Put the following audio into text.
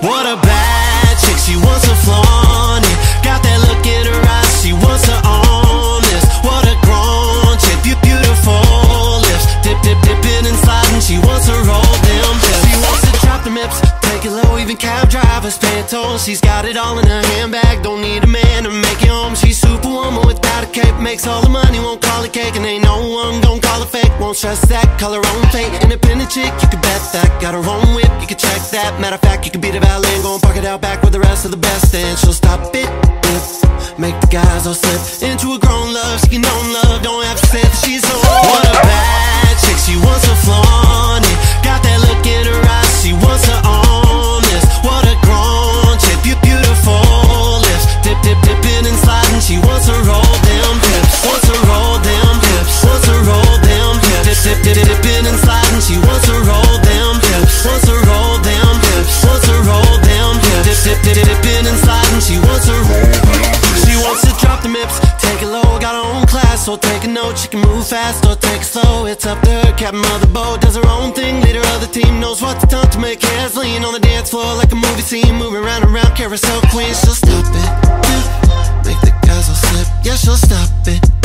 What a bad chick, she wants to flaunt it. Got that look in her eyes, she wants to own this. What a grown chick, you beautiful lips. Dip, dip, dipping and sliding, she wants to roll them hips. She wants to drop the mips, take it low, even cab drivers, Pantone. She's got it all in her handbag, don't need a man to make it home. She's superwoman without a cape, makes all the money, won't call it cape stress that, call her own fate. Independent chick, you can bet that. Got her own whip, you can check that. Matter of fact, you can be the valet and go and park it out back with the rest of the best. And she'll stop it, dip, make the guys all slip into a grown love. She can own love, don't have to say that she's so take a note. She can move fast or take it slow. It's up to her, captain of the boat, does her own thing. Leader of the team, knows what to talk to make hands lean on the dance floor like a movie scene. Moving around around, carousel queen, she'll stop it. Dip, Make the guys all slip, yeah, she'll stop it.